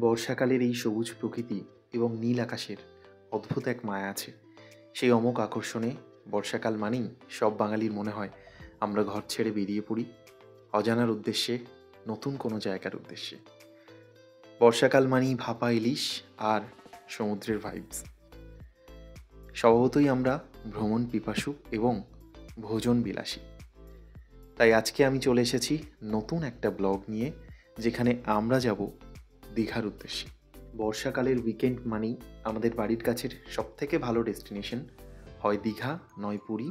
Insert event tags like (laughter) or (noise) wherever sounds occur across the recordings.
বর্ষাকালের এই সবুজ প্রকৃতি এবং নীল আকাশের অদ্ভুত এক মায়া আছে। সেই অমোক আকর্ষণে বর্ষাকাল মানেই সব বাঙালির মনে হয়, আমরা ঘর ছেড়ে বেরিয়ে পড়ি অজানার উদ্দেশ্যে, নতুন কোনো জায়গার উদ্দেশ্যে। বর্ষাকাল মানেই ভাপা ইলিশ আর সমুদ্রের ভাইবস স্বভাবতই আমরা ভ্রমণ পিপাসু এবং ভোজন বিলাসী। তাই আজকে আমি চলে এসেছি নতুন একটা ব্লগ নিয়ে, যেখানে আমরা যাব দীঘার উদ্দেশ্যে। বর্ষাকালের উইকেন্ড মানেই আমাদের বাড়ির কাছের সবথেকে ভালো ডেস্টিনেশন হয় দীঘা, নয় পুরী,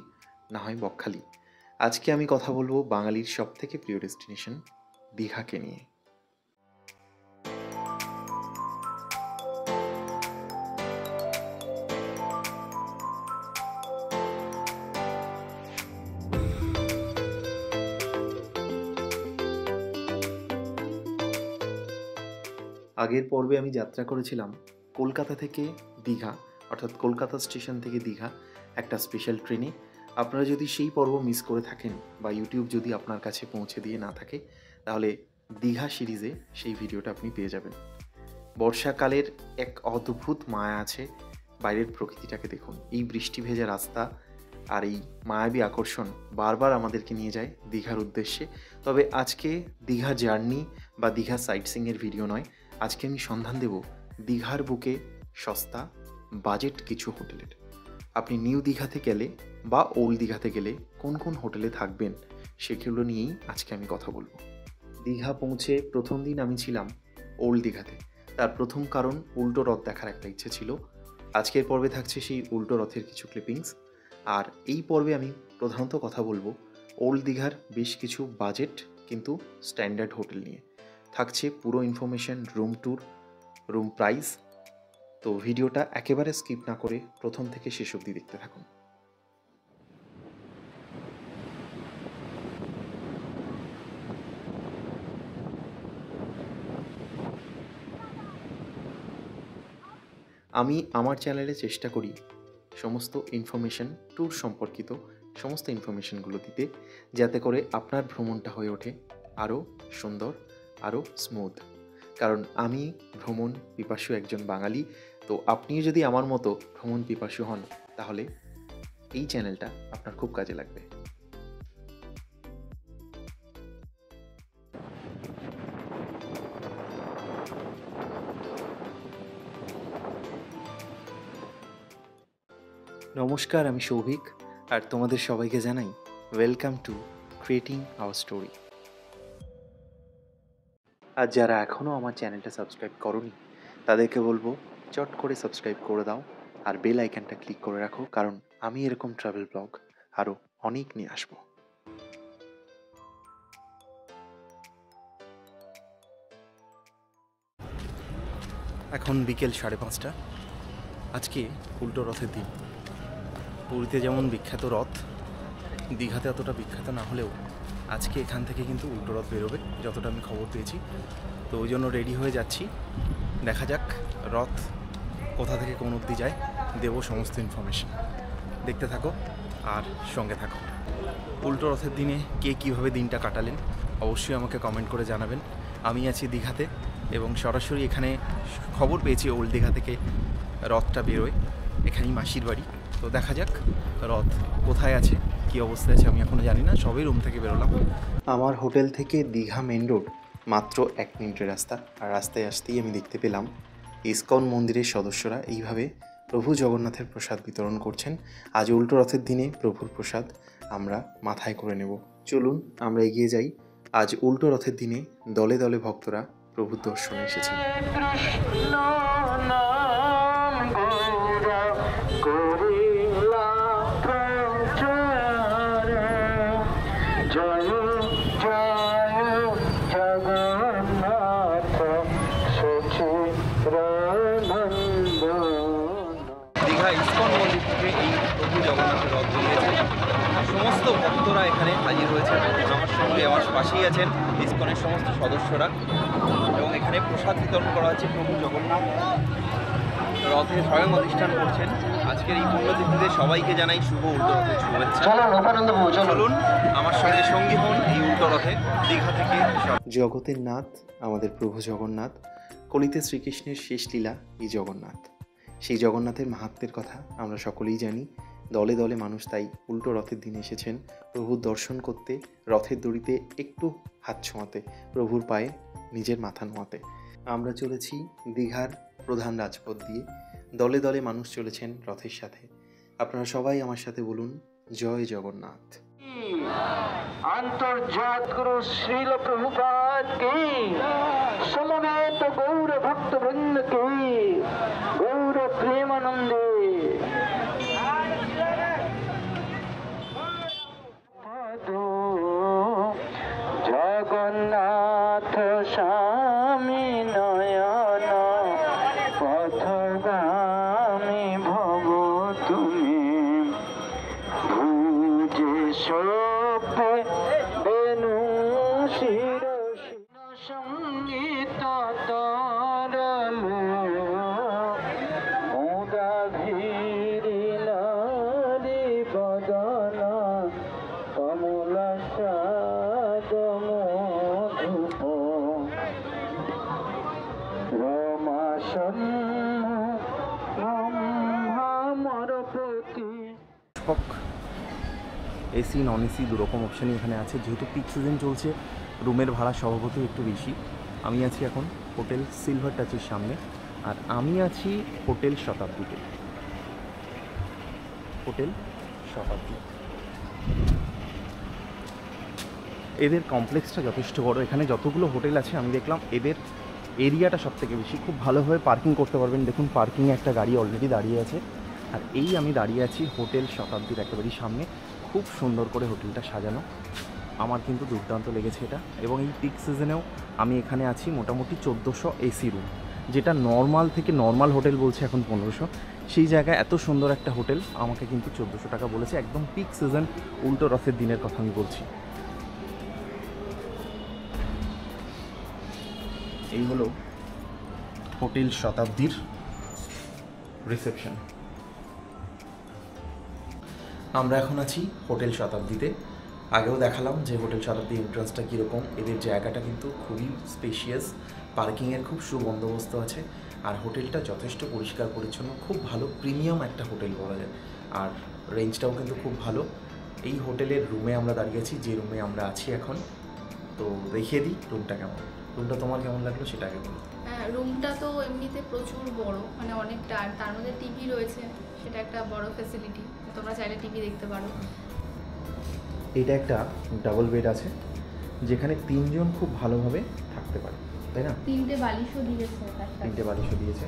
না হয় বকখালি। আজকে আমি কথা বলব বাঙালির সবথেকে প্রিয় ডেস্টিনেশন দীঘাকে নিয়ে। আগের পর্বে আমি যাত্রা করেছিলাম কলকাতা থেকে দীঘা, অর্থাৎ কলকাতা স্টেশন থেকে দীঘা, একটা স্পেশাল ট্রেনে আপনারা যদি সেই পর্ব মিস করে থাকেন বা ইউটিউব যদি আপনার কাছে পৌঁছে দিয়ে না থাকে, তাহলে দীঘা সিরিজে সেই ভিডিওটা আপনি পেয়ে যাবেন। বর্ষাকালের এক অদ্ভুত মায়া আছে, বাইরের প্রকৃতিটাকে দেখুন। এই বৃষ্টি ভেজা রাস্তা আর এই মায়াবী আকর্ষণ বারবার আমাদেরকে নিয়ে যায় দীঘার উদ্দেশ্যে। তবে আজকে দীঘা জার্নি বা দীঘা সাইট সিংয়ের ভিডিও নয় আজকে আমি সন্ধান দেব দীঘার বুকে সস্তা, বাজেট কিছু হোটেলের। আপনি নিউ দীঘাতে গেলে বা ওল্ড দীঘাতে গেলে কোন কোন হোটেলে থাকবেন সেগুলো নিয়েই আজকে আমি কথা বলব। দীঘা পৌঁছে প্রথম দিন আমি ছিলাম ওল্ড দীঘাতে। তার প্রথম কারণ উল্টো রথ দেখার একটা ইচ্ছে ছিল। আজকের পর্বে থাকছে সেই উল্টো রথের কিছু ক্লিপিংস আর এই পর্বে আমি প্রধানত কথা বলব ওল্ড দীঘার বেশ কিছু বাজেট কিন্তু স্ট্যান্ডার্ড হোটেল নিয়ে। থাকছে পুরো information room tour room price তো ভিডিওটা একেবারে স্কিপ না করে প্রথম থেকে শেষ অবধি দেখতে থাকুন। আমি আমার চ্যানেলে চেষ্টা করি সমস্ত ইনফরমেশন ট্যুর সম্পর্কিত সমস্ত ইনফরমেশনগুলো দিতে, যাতে করে আপনার ভ্রমণটা হয়ে ওঠে আরও সুন্দর আরও স্মুথ কারণ আমি ভ্রমণ পিপাসু একজন বাঙালি, তো আপনিও যদি আমার মতো ভ্রমণ পিপাসু হন, তাহলে এই চ্যানেলটা আপনার খুব কাজে লাগবে। নমস্কার, আমি সৌভিক, আর তোমাদের সবাইকে জানাই welcome to creating our story আর যারা এখনও আমার চ্যানেলটা সাবস্ক্রাইব করনি, তাদেরকে বলব চট করে সাবস্ক্রাইব করে দাও আর বেল আইকনটা ক্লিক করে রাখো, কারণ আমি এরকম ট্রাভেল ব্লগ আরও অনেক নিয়ে আসব। এখন বিকেল সাড়ে পাঁচটা। আজকে উল্টো রথের দিন। পুরীতে যেমন বিখ্যাত রথ, দীঘাতে অতটা বিখ্যাত না হলেও আজকে এখান থেকে কিন্তু উল্টো রথ বেরোবে, যতটা আমি খবর পেয়েছি। তো ওই জন্য রেডি হয়ে যাচ্ছি। দেখা যাক রথ কোথা থেকে কোন অবধি যায়। দেবো সমস্ত ইনফরমেশন দেখতে থাকো আর সঙ্গে থাকো। উল্টো রথের দিনে কে কীভাবে দিনটা কাটালেন, অবশ্যই আমাকে কমেন্ট করে জানাবেন। আমি আছি দীঘাতে এবং সরাসরি এখানে খবর পেয়েছি ওল্ড দীঘা থেকে রথটা বেরোয়। এখানেই মাসির বাড়ি। তো দেখা যাক রথ কোথায় আছে। কী অবস্থায় আছে আমি এখনও জানি না সবই রুম থেকে বেরোলাম। আমার হোটেল থেকে দীঘা মেন রোড মাত্র এক মিনিটের রাস্তা আর রাস্তায় আসতেই আমি দেখতে পেলাম ইসকন মন্দিরের সদস্যরা এইভাবে প্রভু জগন্নাথের প্রসাদ বিতরণ করছেন। আজ উল্টো রথের দিনে প্রভুর প্রসাদ আমরা মাথায় করে নেব। চলুন আমরা এগিয়ে যাই। আজ উল্টো রথের দিনে দলে দলে ভক্তরা প্রভুর দর্শনে এসেছেন। দীঘা ইস্কন মন্দির থেকে এই প্রভু জগন্নাথের রথ বেরিয়েছে সমস্ত ভক্তরা এখানে হাজির হয়েছেন আমার সঙ্গে আমার পাশেই আছেন ইস্কনের সমস্ত সদস্যরা এবং এখানে প্রসাদ বিতরণ করা হচ্ছে প্রভু জগন্নাথ। রথে স্বয়ং অধিষ্ঠান করছেন। আজকের এই পুণ্যতিথিতে সবাইকে জানাই শুভ উল্টো রথের শুভেচ্ছা। চলুন আমার সঙ্গে সঙ্গী হন এই উল্টো রথে দীঘা থেকে জগতের নাথ আমাদের প্রভু জগন্নাথ। কলিতে শ্রীকৃষ্ণের শেষ লীলা এই জগন্নাথ। সেই জগন্নাথের মাহাত্মের কথা আমরা সকলেই জানি। দলে দলে মানুষ তাই উল্টো রথের দিন এসেছেন। প্রভুর দর্শন করতে, রথের দড়িতে একটু হাত ছোঁয়াতে, প্রভুর পায়ে নিজের মাথা নোয়াতে। আমরা চলেছি দীঘার প্রধান রাজপথ দিয়ে। দলে দলে মানুষ চলেছেন রথের সাথে। আপনারা সবাই আমার সাথে বলুন, জয় জগন্নাথ। আন্তর্জাত গুরু শ্রীল প্রভুপাত কি? সমবেত গৌর ভক্তবৃন্দ কি? গৌর প্রেমানন্দে এসি নন এসি দুরকম অপশানই এখানে আছে। যেহেতু পিক সিজন চলছে, রুমের ভাড়া স্বভাবতই একটু বেশি। আমি আছি এখন হোটেল সিলভার টাচের সামনে। আর আমি আছি হোটেল শতাব্দীতে। হোটেল শতাব্দী। এদের কমপ্লেক্সটা যথেষ্ট বড়। এখানে যতগুলো হোটেল আছে, আমি দেখলাম এদের এরিয়াটা সব থেকে বেশি। খুব ভালোভাবে পার্কিং করতে পারবেন। দেখুন পার্কিংয়ে একটা গাড়ি অলরেডি দাঁড়িয়ে আছে। আর এই আমি দাঁড়িয়ে আছি হোটেল শতাব্দীর একেবারেই সামনে। খুব সুন্দর করে হোটেলটা সাজানো। আমার কিন্তু দুর্দান্ত লেগেছে এটা। এবং এই পিক সিজনেও আমি এখানে আছি মোটামুটি চোদ্দোশো এসি রুম যেটা নর্মাল থেকে নর্মাল হোটেল বলছে এখন পনেরোশো। সেই জায়গায় এত সুন্দর একটা হোটেল, আমাকে কিন্তু চোদ্দোশো টাকা বলেছে। একদম পিক সিজন উল্টো রথের দিনের কথা আমি বলছি। এই হলো হোটেল শতাব্দীর রিসেপশন আমরা এখন আছি হোটেল শতাব্দীতে। আগেও দেখালাম যে হোটেল শতাব্দী এন্ট্রান্সটা কীরকম। এদের জায়গাটা কিন্তু খুবই স্পেশিয়াস পার্কিংয়ের খুব সুবন্দোবস্ত আছে আর হোটেলটা যথেষ্ট পরিষ্কার, পরিচ্ছন্ন, খুব ভালো প্রিমিয়াম একটা হোটেল বলা যায়। আর রেঞ্জটাও কিন্তু খুব ভালো। এই হোটেলের রুমে আমরা দাঁড়িয়েছি যে রুমে আমরা আছি এখন। তো দেখিয়ে দিই রুমটা কেমন। রুমটা তোমার কেমন লাগল সেটা আগে বলো। হ্যাঁ রুমটা তো এমনিতে প্রচুর বড় মানে অনেকটা। আর তার মধ্যে টিভি রয়েছে, সেটা একটা বড় ফ্যাসিলিটি তোমরা চাইলে টিভি দেখতে পারো। এটা একটা ডাবল বেড আছে যেখানে তিনজন খুব ভালোভাবে থাকতে পারে তাই না? তিনটে বালিশও দিয়েছে তিনটে বালিশও দিয়েছে।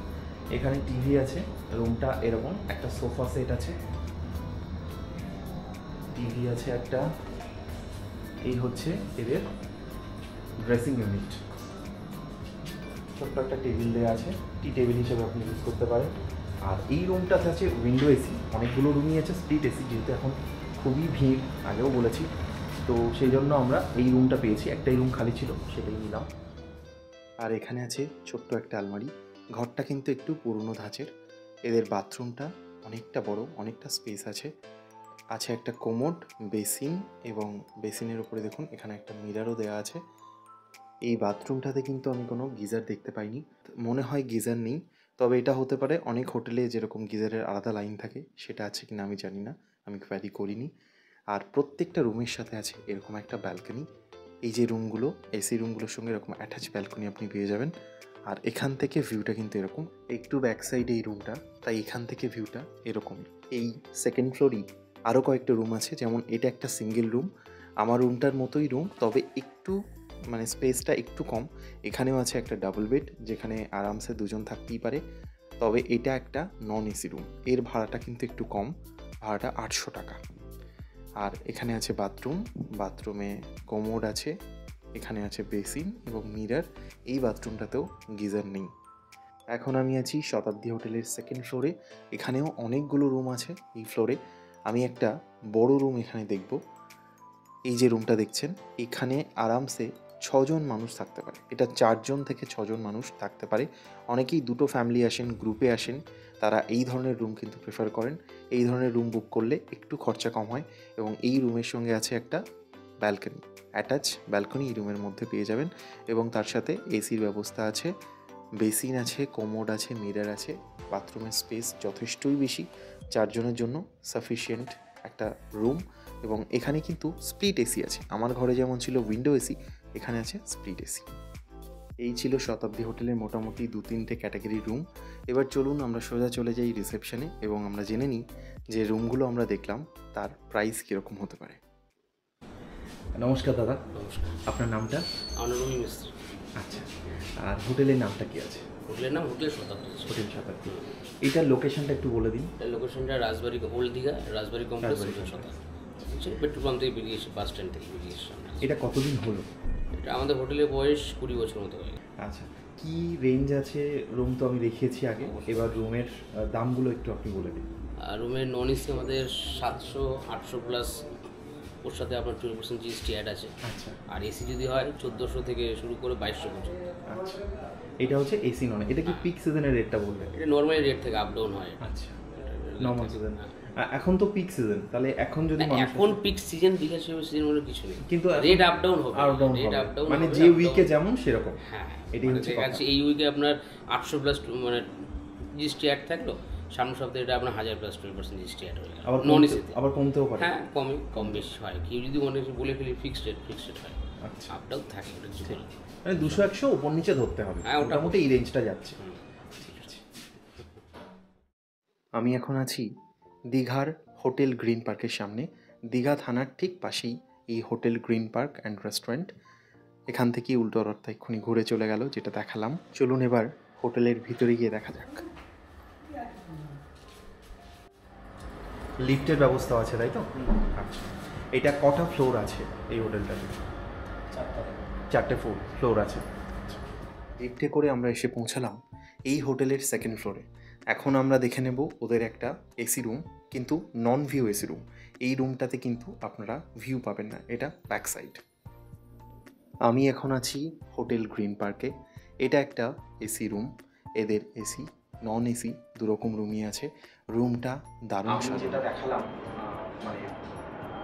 এখানে টিভি আছে রুমটা এরকম একটা সোফা সেট আছে। টিভি আছে একটা এই হচ্ছে এদের ড্রেসিং ইউনিট ছোট্ট একটা টেবিল দেওয়া আছে টি টেবিল হিসেবে আপনি ইউজ করতে পারেন। আর এই রুমটাতে আছে উইন্ডো এসি অনেকগুলো রুমই আছে স্প্লিট এসি যেহেতু এখন খুবই ভিড়, আগেও বলেছি। তো সেই জন্য আমরা এই রুমটা পেয়েছি, একটাই রুম খালি ছিল, সেটাই নিলাম। আর এখানে আছে ছোট্ট একটা আলমারি, ঘরটা কিন্তু একটু পুরনো ধাঁচের। এদের বাথরুমটা অনেকটা বড়, অনেকটা স্পেস আছে। আছে একটা কোমোড বেসিন এবং বেসিনের উপরে দেখুন, এখানে একটা মিরারও দেওয়া আছে। এই বাথরুমটাতে কিন্তু আমি কোনো গিজার দেখতে পাইনি। মনে হয় গিজার নেই। তবে এটা হতে পারে অনেক হোটেলে যেরকম গিজারের আলাদা লাইন থাকে, সেটা আছে কিনা আমি জানি না, আমি কোয়ারি করিনি। আর প্রত্যেকটা রুমের সাথে আছে এরকম একটা ব্যালকনি এই যে রুমগুলো এসি রুমগুলোর সঙ্গে এরকম অ্যাটাচ ব্যালকনি আপনি পেয়ে যাবেন। আর এখান থেকে ভিউটা কিন্তু এরকম, একটু ব্যাক সাইডে এই রুমটা তাই এখান থেকে ভিউটা এরকম। এই সেকেন্ড ফ্লোরই আরও কয়েকটা রুম আছে, যেমন এটা একটা সিঙ্গেল রুম আমার রুমটার মতোই রুম তবে একটু মানে স্পেসটা একটু কম, এখানেও আছে একটা ডাবল বেড যেখানে আরামসে দুজন থাকতেই পারে। তবে এটা একটা নন এসি রুম এর ভাড়াটা কিন্তু একটু কম, ভাড়াটা আটশো টাকা। আর এখানে আছে বাথরুম বাথরুমে কোমোড আছে, এখানে আছে বেসিন এবং মিরার এই বাথরুমটাতেও গিজার নেই। এখন আমি আছি শতাব্দী হোটেলের সেকেন্ড ফ্লোরে এখানেও অনেকগুলো রুম আছে এই ফ্লোরে আমি একটা বড় রুম এখানে দেখব। এই যে রুমটা দেখছেন, এখানে আরামসে ছজন মানুষ থাকতে পারে। এটা চারজন থেকে ছজন মানুষ থাকতে পারে। অনেকেই দুটো ফ্যামিলি আসেন গ্রুপে আসেন। তারা এই ধরনের রুম কিন্তু প্রেফার করেন। এই ধরনের রুম বুক করলে একটু খরচা কম হয় এবং এই রুমের সঙ্গে আছে একটা ব্যালকনি অ্যাটাচ ব্যালকনি এই রুমের মধ্যে পেয়ে যাবেন এবং তার সাথে এসির ব্যবস্থা আছে বেসিন আছে কোমোড আছে মিরার আছে বাথরুমের স্পেস যথেষ্টই বেশি। চারজনের জন্য সাফিসিয়েন্ট একটা রুম এবং এখানে কিন্তু স্প্লিট এসি আছে। আমার ঘরে যেমন ছিল উইন্ডো এসি এখানে আছে স্প্লিট এসি। এই ছিল শতাব্দী হোটেলের মোটামুটি দু তিনটে ক্যাটাগরি রুম। এবার চলুন আমরা সোজা চলে যাই রিসেপশনে এবং আমরা জেনে নিই যে রুমগুলো আমরা দেখলাম তার প্রাইস কীরকম হতে পারে। নমস্কার দাদা। নমস্কার। আপনার নামটা? অনুরমি মিস্ত্রি। আচ্ছা আর হোটেলের নামটা কি আছে? হোটেলের নাম হোটেল শতাব্দী। হোটেল শতাব্দী। এটার লোকেশনটা একটু বলে দিন। এটা লোকেশনটা Rajbari old Digha Rajbari complex hotel Shatabdi. Petrol pump থেকে বেরিয়ে এসে বাস স্ট্যান্ড থেকে বেরিয়ে এসে এটা কতদিন হলো? আমাদের হোটেলের বয়স কুড়ি বছর মতো হয়ে আচ্ছা কি রেঞ্জ আছে রুম তো আমি দেখিয়েছি আগে? এবার রুমের দামগুলো একটু আপনি বলে দিন। আর রুমের নন এসি আমাদের সাতশো আটশো প্লাস ওর সাথে আপনার টোয়েন্টি পার্সেন্ট জিএসটি অ্যাড আছে। আচ্ছা। আর এসি যদি হয় চোদ্দোশো থেকে শুরু করে বাইশশো পর্যন্ত। আচ্ছা। এটা হচ্ছে এসি নন এটা কি পিক সিজনের রেটটা বলবেন এটা নর্মাল রেট থেকে আপ ডাউন হয়। আচ্ছা। নর্মাল সিজন এখন তো পিক সিজন তাহলে এখন যদি এখন পিক সিজন দীঘা সিজন বলে কিছু নেই। কিন্তু রেট আপ ডাউন হবে up down rate up down মানে যে উইকে যেমন সেরকম। হ্যাঁ এটাই মানে হচ্ছে যাচ্ছে এই উইকে আপনার আটশো প্লাস মানে জিএসটি অ্যাড থাকল সামনের সপ্তাহে এটা আপনার হাজার plus twenty percent GST add হয়ে গেল। আবার নন এসিতে আবার কমতেও পারে। হ্যাঁ কমে কম বেশি হয়। কেউ যদি মনে হয় বলে ফেলি ফিক্সড রেট ফিক্সড রেট হয়। আচ্ছা। আপ ডাউন থাকে ওটা কিছু মানে দুশো একশো উপর নিচে ধরতে হবে। হ্যাঁ, ওটা মোটামুটি এই রেঞ্জটা যাচ্ছে। আছে। আমি এখন আছি দীঘার হোটেল গ্রিন পার্কের সামনে দীঘা থানার ঠিক পাশেই এই hotel green park and restaurant এখান থেকেই উল্টো রথটা এক্ষুনি ঘুরে চলে গেল যেটা দেখালাম। চলুন এবার হোটেলের ভিতরে গিয়ে দেখা যাক। লিফটের ব্যবস্থা আছে তাই তো? আচ্ছা। এটা কটা ফ্লোর আছে এই হোটেলটাতে? চারটে। ফ্লোর ফ্লোর আছে। লিফটে করে আমরা এসে পৌঁছালাম এই হোটেলের সেকেন্ড ফ্লোরে এখন আমরা দেখে নেব ওদের একটা এসি রুম। কিন্তু নন ভিউ এসি রুম এই রুমটাতে কিন্তু আপনারা ভিউ পাবেন না এটা ব্যাক সাইড আমি এখন আছি হোটেল গ্রিন পার্কে এটা একটা এসি রুম এদের এসি নন এসি দুরকম রুমই আছে রুমটা দারুণ যেটা দেখালাম মানে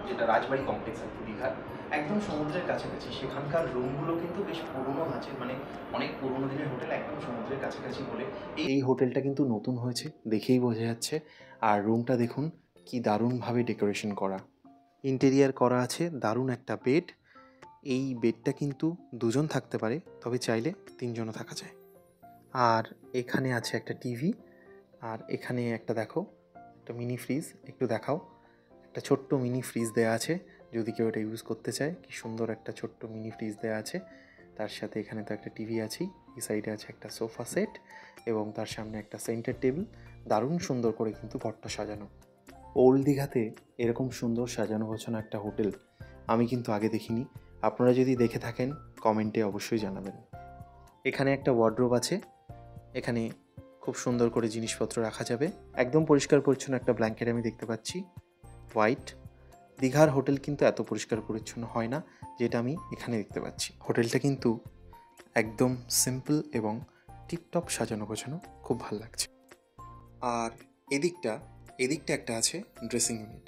যেটা রাজবাড়ি কমপ্লেক্স আর কি দীঘার একদম সমুদ্রের কাছাকাছি। সেখানকার রুমগুলো কিন্তু বেশ পুরনো আছে মানে অনেক পুরনো দিনের হোটেল একদম সমুদ্রের কাছাকাছি বলে। এই হোটেলটা কিন্তু নতুন হয়েছে, দেখেই বোঝা যাচ্ছে। আর রুমটা দেখুন, কি দারুণভাবে ডেকোরেশন করা। ইন্টেরিয়ার করা আছে দারুণ একটা বেড। এই বেডটা কিন্তু দুজন থাকতে পারে, তবে চাইলে তিনজনও থাকা যায়। আর এখানে আছে একটা টিভি, আর এখানে একটা দেখো, একটা মিনি ফ্রিজ, একটু দেখাও। একটা ছোট্ট মিনি ফ্রিজ দেওয়া আছে। যদি কেউ এটা ইউজ করতে চায়, কি সুন্দর একটা ছোট্ট মিনি ফ্রিজ দেওয়া আছে। তার সাথে এখানে তো একটা টিভি আছেই, এই সাইডে আছে একটা সোফা সেট এবং তার সামনে একটা সেন্টার টেবিল দারুণ সুন্দর করে কিন্তু ঘরটা সাজানো। ওল্ড দীঘাতে এরকম সুন্দর সাজানো গোছানো একটা হোটেল আমি কিন্তু আগে দেখিনি। আপনারা যদি দেখে থাকেন কমেন্টে অবশ্যই জানাবেন। এখানে একটা ওয়ার্ড্রোব আছে। এখানে খুব সুন্দর করে জিনিসপত্র রাখা যাবে। একদম পরিষ্কার পরিচ্ছন্ন একটা ব্ল্যাঙ্কেট আমি দেখতে পাচ্ছি। হোয়াইট দীঘার হোটেল কিন্তু এত পরিষ্কার পরিচ্ছন্ন হয় না, যেটা আমি এখানে দেখতে পাচ্ছি। হোটেলটা কিন্তু একদম সিম্পল এবং টিপটপ সাজানো গোছানো খুব ভালো লাগছে। আর এদিকটা এদিকটা একটা আছে ড্রেসিং ইউনিট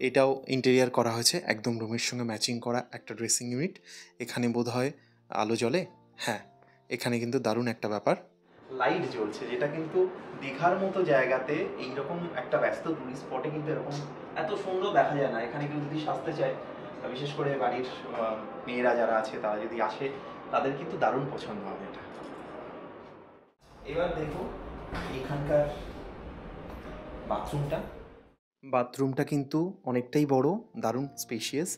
এটাও ইন্টেরিয়ার করা হয়েছে, একদম রুমের সঙ্গে ম্যাচিং করা একটা ড্রেসিং ইউনিট এখানে বোধ হয় আলো জ্বলে? হ্যাঁ এখানে কিন্তু দারুণ একটা ব্যাপার। লাইট জ্বলছে, যেটা কিন্তু দীঘার মতো জায়গাতে এইরকম একটা ব্যস্ত টুরিস্ট স্পটে কিন্তু এরকম এত সুন্দর দেখা যায় না। এখানে কেউ যদি সাজতে চায় বিশেষ করে বাড়ির মেয়েরা যারা আছে, তারা যদি আসে, তাদের কিন্তু দারুণ পছন্দ হবে এটা। এবার দেখো এখানকার বাথরুমটা বাথরুমটা কিন্তু অনেকটাই বড়, দারুণ স্পেশিয়াস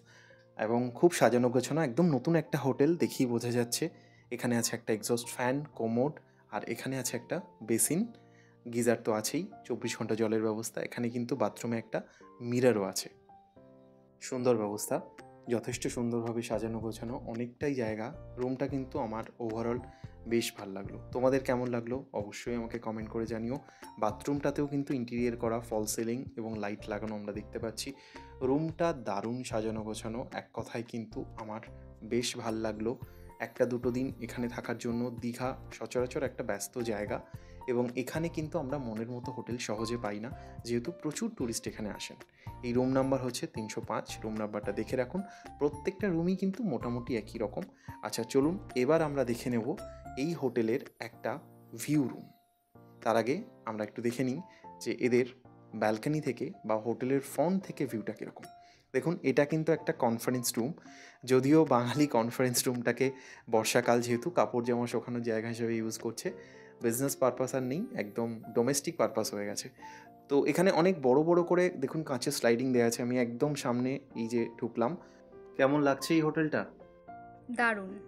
এবং খুব সাজানো গোছানো, একদম নতুন একটা হোটেল দেখেই বোঝা যাচ্ছে। এখানে আছে একটা এক্সস্ট ফ্যান কোমোড আর এখানে আছে একটা বেসিন, গিজার তো আছেই, চব্বিশ ঘণ্টা জলের ব্যবস্থা, এখানে কিন্তু বাথরুমে একটা মিরারও আছে। সুন্দর ব্যবস্থা, যথেষ্ট সুন্দরভাবে সাজানো গোছানো, অনেকটাই জায়গা, রুমটা কিন্তু আমার ওভারঅল বেশ ভালো লাগল। তোমাদের কেমন লাগল? অবশ্যই আমাকে কমেন্ট করে জানিও। বাথরুমটাতেও কিন্তু ইন্টেরিয়ার করা ফল সিলিং এবং লাইট লাগানো আমরা দেখতে পাচ্ছি। রুমটা দারুণ সাজানো গোছানো, এক কথায় কিন্তু আমার বেশ ভালো লাগল। একটা দুটো দিন এখানে থাকার জন্য দীঘা সচরাচর একটা ব্যস্ত জায়গা এবং এখানে কিন্তু আমরা মনের মতো হোটেল সহজে পাই না, যেহেতু প্রচুর ট্যুরিস্ট এখানে আসেন। এই রুম নাম্বার হচ্ছে তিনশো পাঁচ, রুম নাম্বারটা দেখে রাখুন। প্রত্যেকটা রুমই কিন্তু মোটামুটি একই রকম। আচ্ছা চলুন এবার আমরা দেখে নেব এই হোটেলের একটা ভিউ রুম। তার আগে আমরা একটু দেখে নিই যে এদের ব্যালকনি থেকে বা হোটেলের ফ্রন্ট থেকে ভিউটা কীরকম। দেখুন, এটা কিন্তু একটা কনফারেন্স রুম যদিও বাঙালি কনফারেন্স রুমটাকে বর্ষাকাল যেহেতু কাপড় জামা শোকানোর জায়গা হিসেবে ইউজ করছে বিজনেস পারপাস আর নেই, একদম ডোমেস্টিক পারপাস হয়ে গেছে। তো এখানে অনেক বড় বড় করে দেখুন কাঁচের স্লাইডিং দেওয়া আছে, আমি একদম সামনে এই যে ঢুকলাম। কেমন লাগছে এই হোটেলটা? দারুণ।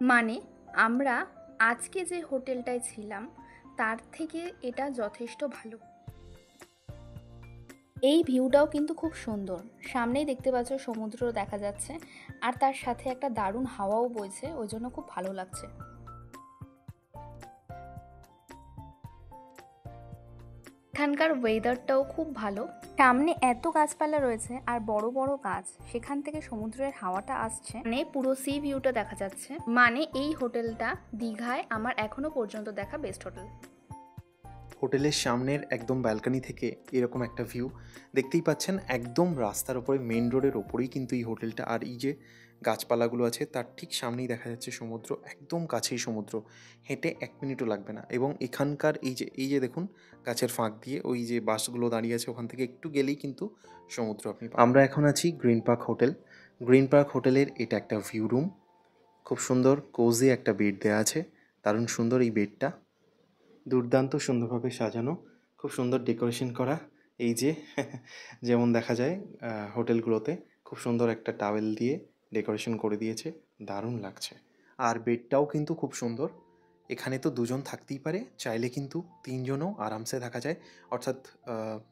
মানে আমরা আজকে যে হোটেলটায় ছিলাম, তার থেকে এটা যথেষ্ট ভালো। এই ভিউটাও কিন্তু খুব সুন্দর। সামনেই দেখতে পাচ্ছ সমুদ্র দেখা যাচ্ছে। আর তার সাথে একটা দারুণ হাওয়াও বইছে, ওই জন্য খুব ভালো লাগছে। এখানকার ওয়েদারটাও খুব ভালো। সামনে এত গাছপালা রয়েছে, আর বড় বড় গাছ, সেখান থেকে সমুদ্রের হাওয়াটা আসছে। মানে পুরো সি ভিউটা দেখা যাচ্ছে। মানে এই হোটেলটা দীঘায় আমার এখনও পর্যন্ত দেখা বেস্ট হোটেল হোটেলের সামনের একদম ব্যালকনি থেকে এরকম একটা ভিউ দেখতেই পাচ্ছেন একদম রাস্তার ওপরে মেন রোডের ওপরেই কিন্তু এই হোটেলটা। আর এই যে গাছপালাগুলো আছে, তার ঠিক সামনেই দেখা যাচ্ছে সমুদ্র, একদম কাছেই সমুদ্র। হেঁটে এক মিনিটও লাগবে না। এবং এখানকার এই যে এই যে দেখুন, গাছের ফাঁক দিয়ে ওই যে বাসগুলো দাঁড়িয়ে আছে, ওখান থেকে একটু গেলেই কিন্তু সমুদ্র আপনি আমরা এখন আছি green park hotel. Green park হোটেলের এটা একটা ভিউ রুম খুব সুন্দর কোজি একটা বেড দেওয়া আছে। দারুণ সুন্দর এই বেডটা দুর্দান্ত সুন্দরভাবে সাজানো, খুব সুন্দর ডেকোরেশন করা। এই যে, (laughs) যেমন দেখা যায় হোটেলগুলোতে খুব সুন্দর একটা টাওয়েল দিয়ে ডেকোরেশন করে দিয়েছে। দারুণ লাগছে। আর বেডটাও কিন্তু খুব সুন্দর। এখানে তো দুজন থাকতেই পারে, চাইলে কিন্তু তিনজনও আরামসে থাকা যায়। অর্থাৎ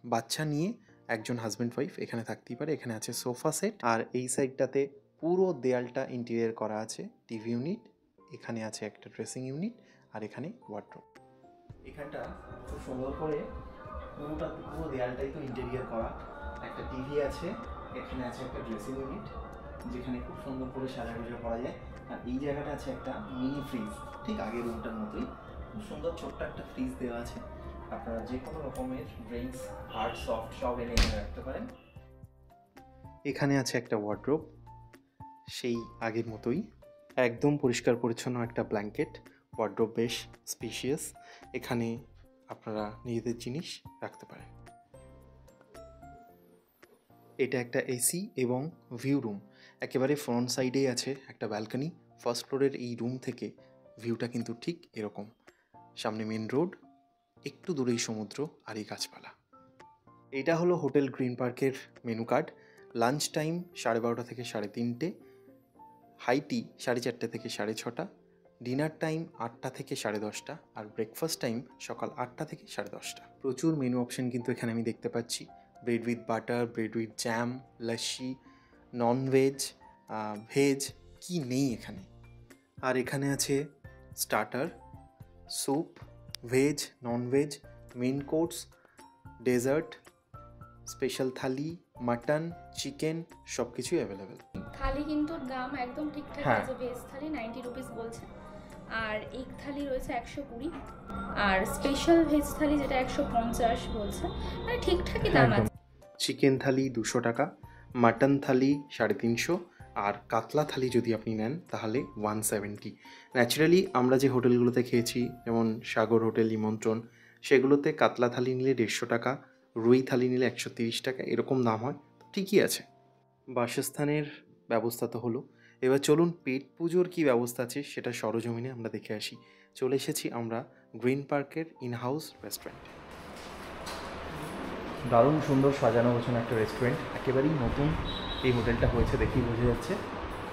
বাচ্চা নিয়ে একজন হাজব্যান্ড ওয়াইফ এখানে থাকতেই পারে। এখানে আছে সোফা সেট আর এই সাইডটাতে পুরো দেয়ালটা ইন্টেরিয়ার করা আছে টিভি ইউনিট এখানে আছে একটা ড্রেসিং ইউনিট আর এখানে ওয়ার্ড্রোব এখানটা খুব সুন্দর করে পুরোটা পুরো দেয়ালটাই তো ইন্টেরিয়ার করা। একটা টিভি আছে, এখানে আছে একটা ড্রেসিং ইউনিট যেখানে খুব সুন্দর করে সাজাগুজো করা যায়। আর এই জায়গাটা আছে একটা মিনি ফ্রিজ ঠিক আগের রুমটার মতোই। খুব সুন্দর ছোট্ট একটা ফ্রিজ দেওয়া আছে। আপনারা যে কোনো রকমের ড্রিঙ্কস হার্ড সফট সব এনে এনে রাখতে পারেন। এখানে আছে একটা ওয়ার্ড্রোব সেই আগের মতোই। একদম পরিষ্কার পরিচ্ছন্ন একটা ব্ল্যাঙ্কেট ওয়ার্ড্রোব বেশ স্পেশিয়াস এখানে আপনারা নিজেদের জিনিস রাখতে পারেন। এটা একটা এসি এবং ভিউ রুম একেবারে ফ্রন্ট সাইডেই আছে একটা ব্যালকনি ফার্স্ট ফ্লোরের এই রুম থেকে ভিউটা কিন্তু ঠিক এরকম। সামনে মেন রোড একটু দূরেই সমুদ্র আর এই গাছপালা। এটা হলো হোটেল গ্রিন পার্কের মেনু কার্ড লাঞ্চ টাইম সাড়ে বারোটা থেকে সাড়ে তিনটে। হাইটি সাড়ে চারটে থেকে সাড়ে ছটা। ডিনার টাইম আটটা থেকে সাড়ে দশটা আর ব্রেকফাস্ট টাইম সকাল আটটা থেকে সাড়ে দশটা। প্রচুর মেনু অপশন কিন্তু এখানে আমি দেখতে পাচ্ছি। Bread with butter bread with jam lassi non veg কি নেই এখানে? আর এখানে আছে starter soup veg non veg main course dessert special thali mutton chicken সব কিছুই অ্যাভেলেবেল থালি কিন্তু দাম একদম ঠিকঠাক হ্যাঁ। আছে। ভেজ থালি নাইনটি রুপিস বলছে। আর এগ থালি রয়েছে একশো কুড়ি। আর স্পেশাল ভেজ থালি যেটা একশো পঞ্চাশ বলছে মানে ঠিকঠাকই দাম আছে। চিকেন থালি দুশো টাকা মাটন থালি সাড়ে তিনশো আর কাতলা থালি যদি আপনি নেন তাহলে ওয়ান সেভেন্টি ন্যাচারালি আমরা যে হোটেলগুলোতে খেয়েছি যেমন সাগর হোটেল নিমন্ত্রণ সেগুলোতে কাতলা থালি নিলে দেড়শো টাকা রুই থালি নিলে একশো তিরিশ টাকা এরকম দাম হয় ঠিকই আছে। বাসস্থানের ব্যবস্থা তো হলো। এবার চলুন পেট পুজোর কী ব্যবস্থা আছে সেটা সরজমিনে আমরা দেখে আসি। চলে এসেছি আমরা গ্রিন পার্কের ইন হাউস রেস্টুরেন্টে দারুণ সুন্দর সাজানো গোছানো একটা রেস্টুরেন্ট একেবারেই নতুন এই হোটেলটা হয়েছে দেখেই বোঝা যাচ্ছে।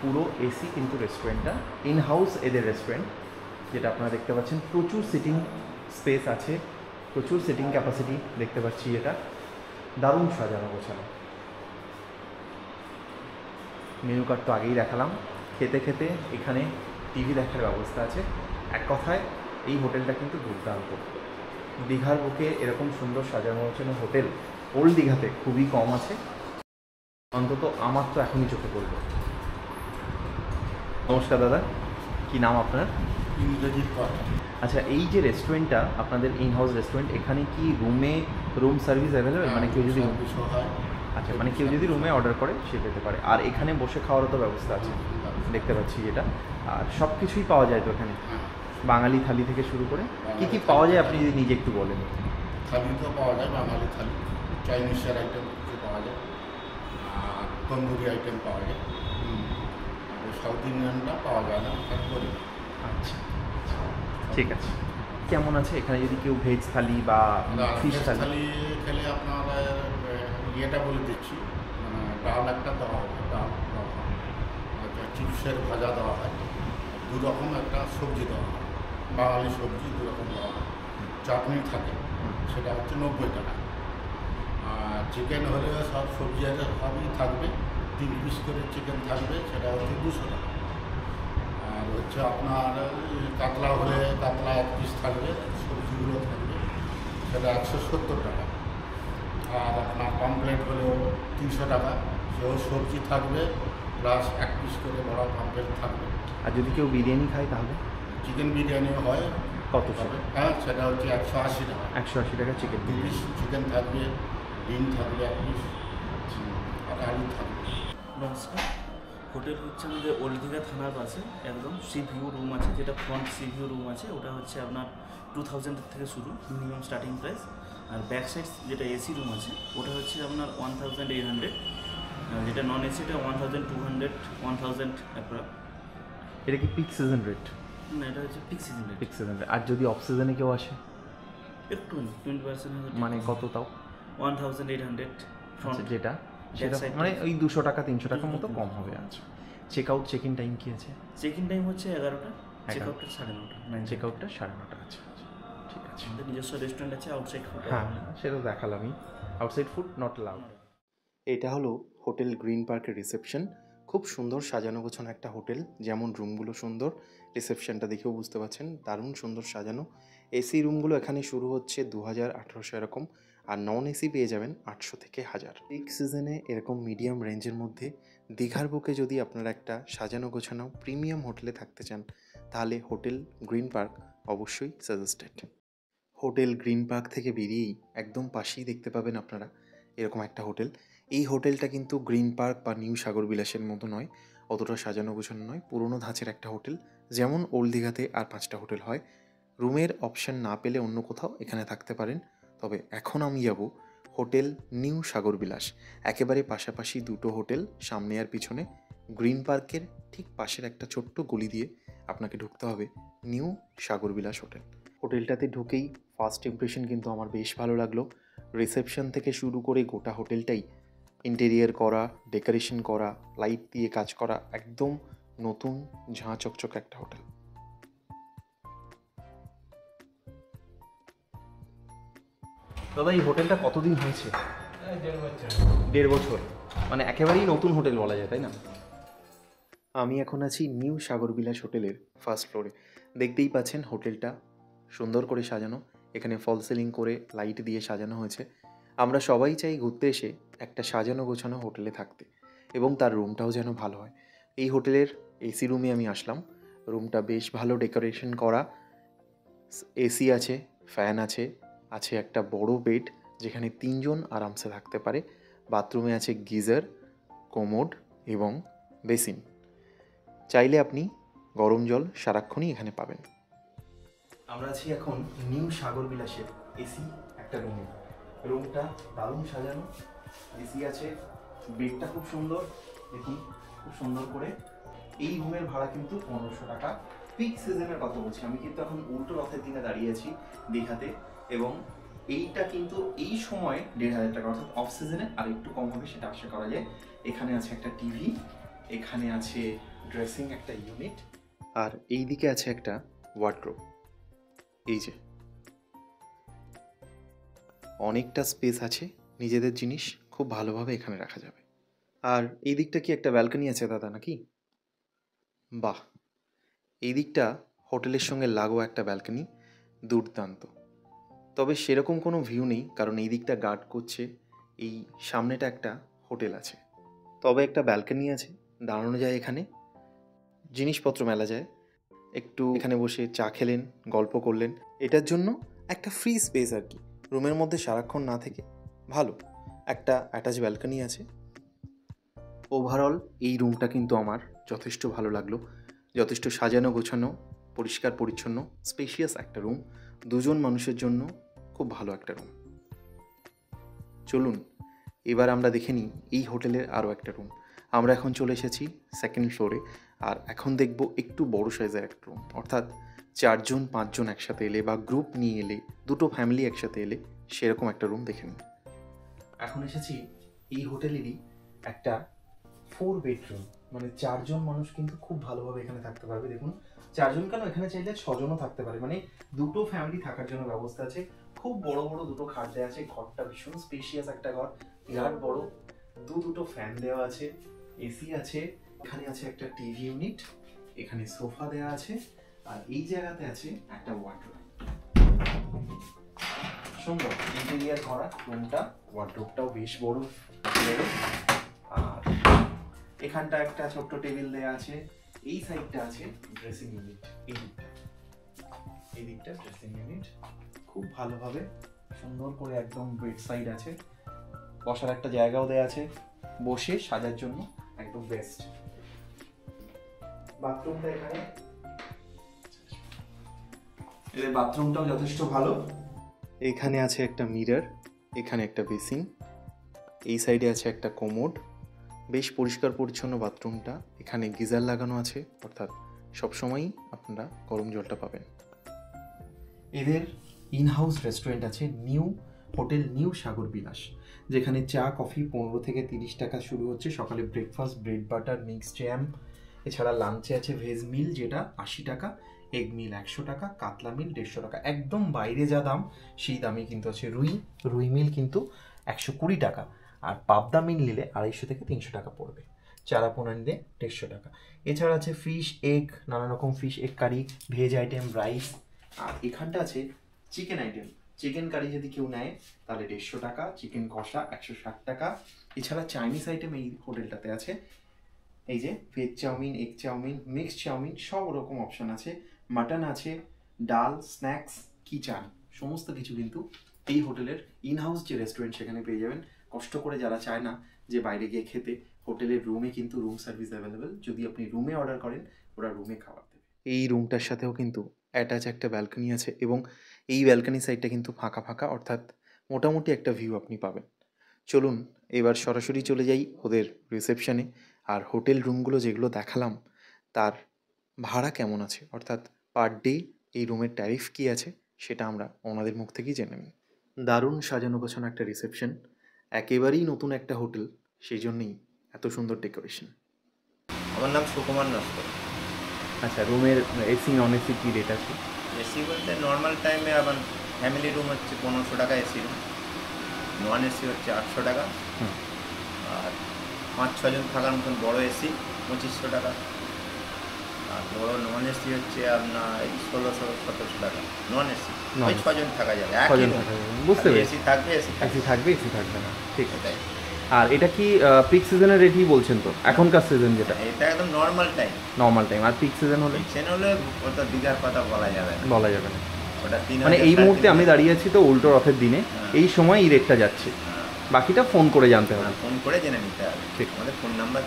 পুরো এসি কিন্তু রেস্টুরেন্টটা ইন হাউস এদের রেস্টুরেন্ট যেটা আপনারা দেখতে পাচ্ছেন। প্রচুর সিটিং স্পেস আছে, প্রচুর সিটিং ক্যাপাসিটি দেখতে পাচ্ছি এটা। দারুণ সাজানো গোছানো। মেনু কার্ড তো আগেই দেখালাম। খেতে খেতে এখানে টিভি দেখার ব্যবস্থা আছে। এক কথায় এই হোটেলটা কিন্তু দুর্দান্ত। দীঘার বুকে এরকম সুন্দর সাজানো গোছানো হোটেল ওল্ড দীঘাতে খুবই কম আছে। অন্তত আমার তো এখনই চোখে পড়ল নমস্কার দাদা কি নাম আপনার? ইন্দ্রজিৎ আচ্ছা এই যে রেস্টুরেন্টটা আপনাদের ইন হাউস রেস্টুরেন্ট এখানে কি রুমে রুম সার্ভিস অ্যাভেলেবেল মানে কেউ যদি আচ্ছা মানে কেউ যদি রুমে অর্ডার করে সে পেতে পারে। আর এখানে বসে খাওয়ারও তো ব্যবস্থা আছে। দেখতে পাচ্ছি এটা। আর সব কিছুই পাওয়া যায় তো এখানে? বাঙালি থালি থেকে শুরু করে। কি কি পাওয়া যায় আপনি যদি নিজে একটু বলেন? থালি তো পাওয়া যায় বাঙালি থালি। চাইনিজের আইটেম কিছু পাওয়া যায়। আর তন্দুরি আইটেম পাওয়া যায়। সাউথ ইন্ডিয়ানটা পাওয়া যায় না আচ্ছা। ঠিক আছে। কেমন আছে? এখানে যদি কেউ ভেজ থালি বা ফিশ থালি খেলে আপনার ইয়েটা বলে দিচ্ছি মানে ডাল একটা দেওয়া হবে, ডাল দেওয়া হয় একটা চিপসের ভাজা দেওয়া হয় দু রকম একটা সবজি দেওয়া হয়, বাঙালি সবজি দু রকম দেওয়া হয়। চাটনি থাকে, সেটা হচ্ছে নব্বই টাকা। আর চিকেন হলে সব সবজি আছে, সবই থাকবে, তিন পিস করে চিকেন থাকবে, সেটা হচ্ছে দুশো টাকা। আর হচ্ছে আপনার কাতলা হলে কাতলা এক পিস থাকবে, সবজিগুলো থাকবে, সেটা একশো সত্তর টাকা। আর আপনার পমপ্লেট হলেও তিনশো টাকা। সেও সবজি থাকবে প্লাস এক পিস করে বড় পমপ্লেট থাকবে। আর যদি কেউ বিরিয়ানি খায় তাহলে? চিকেন বিরিয়ানি হয়। কত হবে হ্যাঁ সেটা হচ্ছে একশো আশি টাকা। একশো আশি টাকা চিকেন দু পিস চিকেন থাকবে ডিম থাকবে এক পিস আর আলু থাকবে। নমস্কার। হোটেল হচ্ছে আমাদের ওল্ড দীঘা থানার পাশে একদম সি ভিউ রুম আছে যেটা ফ্রন্ট সি ভিউ রুম আছে ওটা হচ্ছে আপনার টু থাউজেন্ডের থেকে শুরু মিনিমাম স্টার্টিং প্রাইস আর ব্যাক সাইড যেটা এসি রুম আছে ওটা হচ্ছে আপনার ওয়ান থাউজেন্ড এইট হান্ড্রেড যেটা নন এসিটা one thousand two hundred one thousand এটা কি পিক সিজন রেট না এটা হচ্ছে peak season rate peak season rate আর যদি অফ সিজনে কেউ আসে? একটু টোয়েন্টি পার্সেন্ট মানে কত তাও? ওয়ান থাউজেন্ড এইট হান্ড্রেড যেটা? সেটা মানে ওই দুশো টাকা তিনশো টাকার মতো কম হবে আচ্ছা। Check out check in time কি আছে? চেক ইন টাইম হচ্ছে এগারোটা চেক আউটটা সাড়ে নটা চেক আউটটা সাড়ে নটা আচ্ছা। আচ্ছা আছে আমাদের নিজস্ব রেস্টুরেন্ট আছে আউটসাইড ফুড হ্যাঁ সেটা দেখালামই। আউটসাইড ফুড নট লাউড এটা হলো হোটেল গ্রিন পার্কের রিসেপশন খুব সুন্দর সাজানো গোছানো একটা হোটেল যেমন রুমগুলো সুন্দর। রিসেপশনটা দেখেও বুঝতে পারছেন দারুণ সুন্দর সাজানো। এসি রুমগুলো এখানে শুরু হচ্ছে দু হাজার আঠেরোশো এরকম আর নন এসি পেয়ে যাবেন আটশো থেকে হাজার। পিক সিজনে এরকম মিডিয়াম রেঞ্জের মধ্যে দীঘার বুকে যদি আপনারা একটা সাজানো গোছানো প্রিমিয়াম হোটেলে থাকতে চান তাহলে হোটেল গ্রিন পার্ক অবশ্যই সাজেস্টেড হোটেল গ্রিন পার্ক থেকে বেরিয়েই একদম পাশেই দেখতে পাবেন আপনারা এরকম একটা হোটেল। এই হোটেলটা কিন্তু গ্রিন পার্ক বা নিউ সাগর বিলাসের মতো নয়, অতটা সাজানো গোছানো নয়, পুরনো ধাঁচের একটা হোটেল। যেমন ওল্ড দীঘাতে আর পাঁচটা হোটেল হয়। রুমের অপশন না পেলে অন্য কোথাও এখানে থাকতে পারেন। তবে এখন আমি যাব হোটেল নিউ সাগর বিলাস একেবারে পাশাপাশি দুটো হোটেল, সামনে আর পিছনে। গ্রিন পার্কের ঠিক পাশের একটা ছোট্ট গলি দিয়ে আপনাকে ঢুকতে হবে নিউ সাগর বিলাস হোটেল। হোটেলটাতে ঢুকেই ফার্স্ট ইমপ্রেশন কিন্তু আমার বেশ ভালো লাগল। রিসেপশন থেকে শুরু করে গোটা হোটেলটাই ইন্টেরিয়ার করা ডেকোরেশন করা লাইট দিয়ে কাজ করা একদম নতুন ঝাঁ চকচক একটা হোটেল। দাদা এই হোটেলটা কতদিন হয়েছে? দেড় বছর। মানে একেবারেই নতুন হোটেল বলা যায় তাই না? আমি এখন আছি নিউ সাগরবিলাস হোটেলের ফার্স্ট ফ্লোরে দেখতেই পাচ্ছেন হোটেলটা সুন্দর করে সাজানো। এখানে ফল সিলিং করে লাইট দিয়ে সাজানো হয়েছে। আমরা সবাই চাই ঘুরতে এসে একটা সাজানো গোছানো হোটেলে থাকতে এবং তার রুমটাও যেন ভালো হয়। এই হোটেলের এসি রুমে আমি আসলাম। রুমটা বেশ ভালো ডেকোরেশন করা। এসি আছে, ফ্যান আছে আছে একটা বড় বেড যেখানে তিনজন আরামসে থাকতে পারে। বাথরুমে আছে গিজার, কোমোড এবং বেসিন। চাইলে আপনি গরম জল সারাক্ষণই এখানে পাবেন। আমরা আছি এখন নিউ সাগর বিলাসের এসি একটা রুমে। রুমটা দারুণ সাজানো। এসি আছে, বেডটা খুব সুন্দর। দেখুন খুব সুন্দর করে। এই রুমের ভাড়া কিন্তু পনেরোশো টাকা। পিক সিজনের কথা বলছি আমি, কিন্তু এখন উল্টো রথের দিনে দাঁড়িয়ে আছি দীঘাতে। এবং এইটা কিন্তু এই সময় দেড় হাজার টাকা, অর্থাৎ অফ সিজনে আর একটু কম হবে সেটা আশা করা যায়। এখানে আছে একটা টিভি এখানে আছে ড্রেসিং একটা ইউনিট আর এই দিকে আছে একটা ওয়ার্ড্রোব এই যে। অনেকটা স্পেস আছে, নিজেদের জিনিস খুব ভালোভাবে এখানে রাখা যাবে। আর এই দিকটা কি একটা ব্যালকনি আছে দাদা নাকি? বাহ! এই দিকটা হোটেলের সঙ্গে লাগোয়া একটা ব্যালকনি দুর্দান্ত। তবে সেরকম কোনো ভিউ নেই, কারণ এই দিকটা গার্ড করছে, এই সামনেটা একটা হোটেল আছে। তবে একটা ব্যালকনি আছে, দাঁড়ানো যায় এখানে। জিনিসপত্র মেলা যায়। একটু এখানে বসে চা খেলেন, গল্প করলেন। এটার জন্য একটা ফ্রি স্পেস আর কি। রুমের মধ্যে সারাক্ষণ না থেকে ভালো। একটা অ্যাটাচ ব্যালকনি আছে। ওভারঅল এই রুমটা কিন্তু আমার যথেষ্ট ভালো লাগল। যথেষ্ট সাজানো, গোছানো, পরিষ্কার, পরিচ্ছন্ন স্পেশিয়াস একটা রুম দুজন মানুষের জন্য খুব ভালো একটা রুম চলুন, এবার আমরা দেখে নিই এই হোটেলের আরও একটা রুম আমরা এখন চলে এসেছি সেকেন্ড ফ্লোরে আর এখন দেখব একটু বড় সাইজের একটা রুম অর্থাৎ চারজন, পাঁচজন একসাথে এলে বা গ্রুপ নিয়ে এলে, দুটো ফ্যামিলি একসাথে এলে সেরকম একটা রুম দেখে নিন। এখন এসেছি এই হোটেলেরই একটা ফোর বেডরুম মানে চারজন মানুষ কিন্তু খুব ভালোভাবে এখানে থাকতে পারবে। দেখুন, চারজন কেন? এখানে চাইলে ছজনও থাকতে পারে। মানে দুটো ফ্যামিলি থাকার জন্য ব্যবস্থা আছে। খুব বড় বড় দুটো খাট দেওয়া আছে। ঘরটা ভীষণ স্পেশিয়াস একটা ঘর। বিরাট বড়। দু দুটো ফ্যান দেওয়া আছে। এসি আছে। এখানে আছে একটা টিভি ইউনিট, এখানে সোফা দেওয়া আছে, আর এই জায়গাতে আছে একটা ওয়ার্ড্রোব সুন্দর ইন্টেরিয়ার করা রুমটা ওয়ার্ড্রোবটাও বেশ বড়। আর এখানটা একটা ছোট্ট টেবিল দেওয়া আছে, এই সাইডটা আছে ড্রেসিং ইউনিট এই এই দিকটা ড্রেসিং ইউনিট খুব ভালোভাবে সুন্দর করে একদম বেড সাইড আছে। বসার একটা জায়গাও দেওয়া আছে, বসে সাজার জন্য একদম বেস্ট বাথরুমটা এখানে। এদের বাথরুমটাও যথেষ্ট ভালো। এখানে আছে একটা মিরর এখানে একটা বেসিন এই সাইডে আছে একটা কোমোড বেশ পরিষ্কার পরিচ্ছন্ন বাথরুমটা। এখানে গিজার লাগানো আছে অর্থাৎ সবসময়ই আপনারা গরম জলটা পাবেন। এদের ইনহাউস রেস্টুরেন্ট আছে new hotel new Sagar Bilas যেখানে চা কফি পনেরো থেকে তিরিশ টাকা শুরু হচ্ছে। সকালে breakfast bread butter mix jam এছাড়া লাঞ্চে আছে ভেজ মিল যেটা আশি টাকা, এগ মিল একশো টাকা, কাতলা মিল দেড়শো টাকা। একদম বাইরে যা দাম, সেই দামে কিন্তু আছে রুই। রুই মিল কিন্তু একশো কুড়ি টাকা। আর পাবদা মিল নিলে আড়াইশো থেকে তিনশো টাকা পড়বে। চারা পোনা নিলে দেড়শো টাকা। এছাড়া আছে ফিশ, এগ, নানা রকম fish, egg curry, veg item, rice. আর এখানটা আছে চিকেন আইটেম। চিকেন কারি যদি কেউ নেয়, তাহলে দেড়শো টাকা। চিকেন কষা একশো ষাট টাকা। এছাড়া চাইনিজ আইটেম এই হোটেলটাতে আছে। এই যে veg chow mein egg chow mein mixed chow mein, সব রকম অপশন আছে। মাটন আছে, ডাল স্ন্যাক্স কি চান সমস্ত কিছু কিন্তু এই হোটেলের ইনহাউস যে রেস্টুরেন্ট সেখানে পেয়ে যাবেন। কষ্ট করে যারা চায় না যে বাইরে গিয়ে খেতে, হোটেলের রুমে কিন্তু রুম সার্ভিস অ্যাভেলেবেল যদি আপনি রুমে অর্ডার করেন, ওরা রুমে খাবার দেবে। এই রুমটার সাথেও কিন্তু অ্যাটাচ একটা ব্যালকনি আছে এবং এই ব্যালকনি সাইডটা কিন্তু ফাঁকা ফাঁকা, অর্থাৎ মোটামুটি একটা ভিউ আপনি পাবেন। চলুন, এবার সরাসরি চলে যাই ওদের রিসেপশনে আর হোটেল রুমগুলো যেগুলো দেখালাম তার ভাড়া কেমন আছে? অর্থাৎ পার ডে এই রুমের ট্যারিফ কী আছে? সেটা আমরা ওনাদের মুখ থেকেই জেনে নিই। দারুণ সাজানো গোছানো একটা রিসেপশন একেবারেই নতুন একটা হোটেল সেই জন্যই এত সুন্দর ডেকোরেশন। আমার নাম সুকুমার নস্কর। আচ্ছা রুমের এসি নন এসি কী রেট আছে? এসি বলতে নর্মাল টাইমে আবার ফ্যামিলি রুম হচ্ছে পনেরোশো টাকা এসি রুম নন এসি হচ্ছে আটশো টাকা। হুম। আর পাঁচ ছজন থাকার মতন বড় এসি পঁচিশশো টাকা। আর বড় নন এসি হচ্ছে আপনার এই ষোলোশো সতেরোশো টাকা। নন এসি ওই ছজন থাকা যাবে। ছজন থাকা যাবে। বুঝতে পেরেছি। এসি থাকবে এসি এসি থাকবে এসি থাকবে না। ঠিক আছে। আর এটা কি পিক সিজনের রেটই বলছেন তো? এখনকার সিজন যেটা। এটা একদম নর্মাল টাইম নর্মাল টাইম আর পিক সিজন হলে? চেন হলে ওটা দীঘার কথা বলা যাবে না। বলা যাবে না। ওটা তিন মানে এই মুহূর্তে আমি দাঁড়িয়ে আছি তো উল্টো রথের দিনে। হ্যাঁ। এই সময় এই রেটটা যাচ্ছে। বাকিটা ফোন করে জানতে হবে। ফোন করে জেনে নিতে হবে। ঠিক। আমাদের ফোন নাম্বার